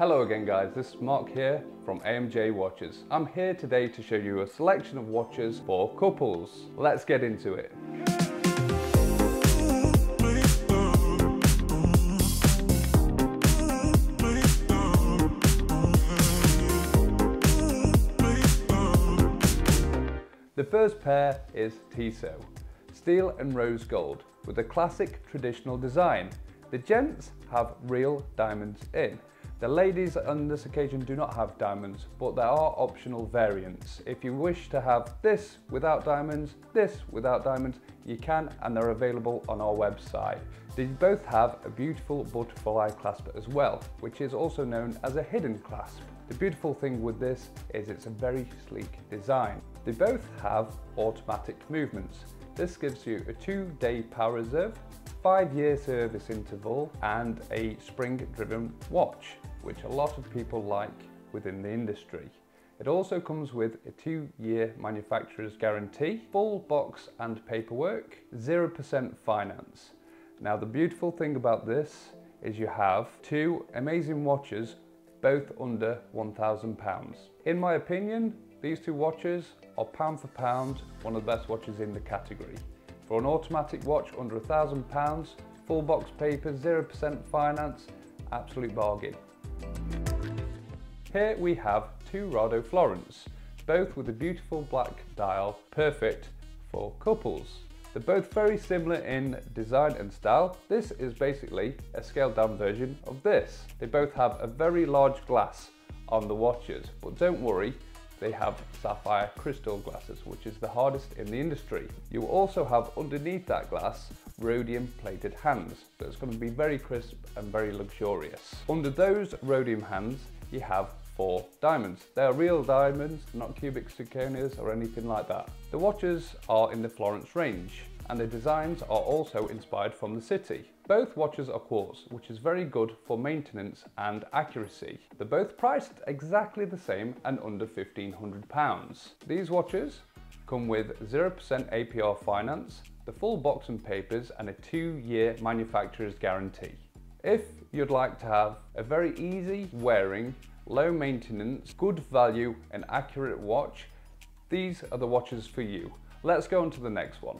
Hello again guys, this is Mark here from AMJ Watches. I'm here today to show you a selection of watches for couples. Let's get into it. The first pair is Tissot, steel and rose gold with a classic traditional design. The gents have real diamonds in. The ladies on this occasion do not have diamonds, but there are optional variants. If you wish to have this without diamonds, this without diamonds, you can and they're available on our website. They both have a beautiful butterfly clasp as well, which is also known as a hidden clasp. The beautiful thing with this is it's a very sleek design. They both have automatic movements. This gives you a two day power reserve, five year service interval and a spring driven watch, which a lot of people like within the industry. It also comes with a two year manufacturer's guarantee, full box and paperwork, 0% finance. Now the beautiful thing about this is you have two amazing watches both under £1,000. In my opinion, these two watches are pound for pound one of the best watches in the category. For an automatic watch under thousand pounds, full box paper, 0% finance, absolute bargain. Here we have two Rado Florence, both with a beautiful black dial, perfect for couples. They're both very similar in design and style. This is basically a scaled down version of this. They both have a very large glass on the watches, but don't worry, they have sapphire crystal glasses, which is the hardest in the industry. You also have underneath that glass rhodium plated hands, so it's going to be very crisp and very luxurious. Under those rhodium hands, you have diamonds. They are real diamonds, not cubic zirconias or anything like that. The watches are in the Florence range, and the designs are also inspired from the city. Both watches are quartz, which is very good for maintenance and accuracy. They're both priced exactly the same and under £1,500. These watches come with 0% APR finance, the full box and papers and a two-year manufacturer's guarantee. If you'd like to have a very easy wearing, low maintenance, good value and accurate watch, these are the watches for you. Let's go on to the next one.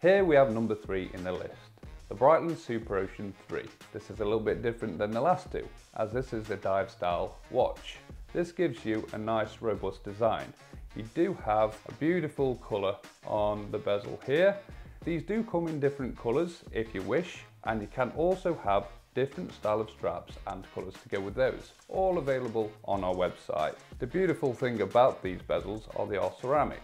Here we have number three in the list, the Breitling Superocean 3. This is a little bit different than the last two, as this is a dive style watch. This gives you a nice robust design. You do have a beautiful colour on the bezel here. These do come in different colours if you wish, and you can also have different style of straps and colours to go with those, all available on our website. The beautiful thing about these bezels are they are ceramic.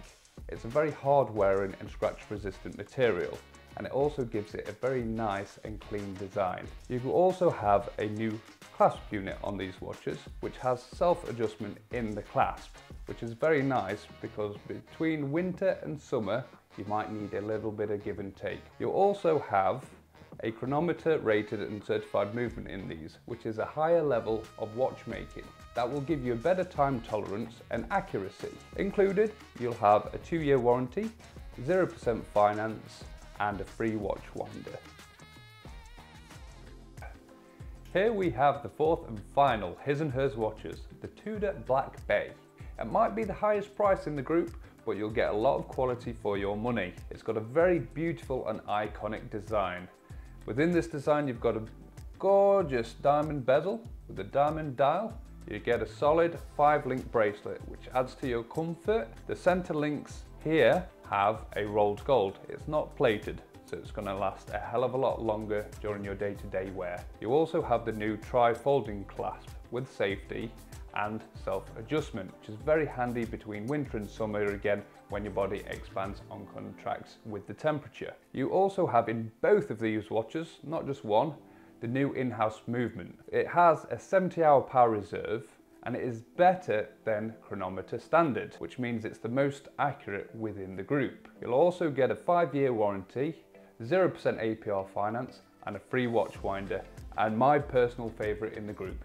It's a very hard wearing and scratch resistant material and it also gives it a very nice and clean design. You will also have a new clasp unit on these watches which has self-adjustment in the clasp which is very nice because between winter and summer you might need a little bit of give and take. You'll also have a chronometer rated and certified movement in these, which is a higher level of watchmaking. That will give you a better time tolerance and accuracy. Included, you'll have a two year warranty, 0% finance, and a free watch winder. Here we have the fourth and final his and hers watches, the Tudor Black Bay. It might be the highest price in the group, but you'll get a lot of quality for your money. It's got a very beautiful and iconic design. Within this design, you've got a gorgeous diamond bezel with a diamond dial. You get a solid five link bracelet, which adds to your comfort. The center links here have a rolled gold. It's not plated, so it's gonna last a hell of a lot longer during your day-to-day -day wear. You also have the new tri-folding clasp with safety and self-adjustment, which is very handy between winter and summer again when your body expands and contracts with the temperature. You also have in both of these watches, not just one, the new in-house movement. It has a 70 hour power reserve and it is better than chronometer standard, which means it's the most accurate within the group. You'll also get a five year warranty, 0% APR finance and a free watch winder and my personal favorite in the group,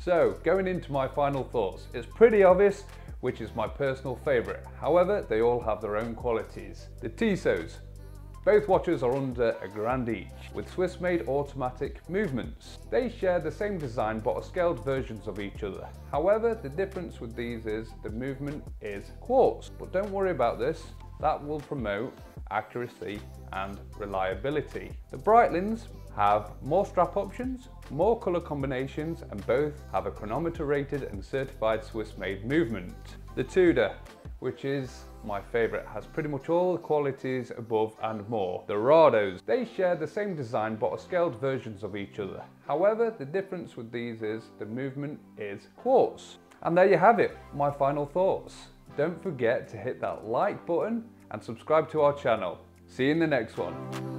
so going into my final thoughts, it's pretty obvious which is my personal favourite. However, they all have their own qualities. The Tissots, Both watches are under a grand each, with Swiss-made automatic movements. They share the same design but are scaled versions of each other. However, the difference with these is the movement is quartz. But don't worry about this, that will promote accuracy and reliability. The Breitlings have more strap options, more colour combinations and both have a chronometer rated and certified Swiss made movement. The Tudor, which is my favourite, has pretty much all the qualities above and more. The Rados, they share the same design but are scaled versions of each other. However, the difference with these is the movement is quartz. And there you have it, my final thoughts. Don't forget to hit that like button and subscribe to our channel. See you in the next one.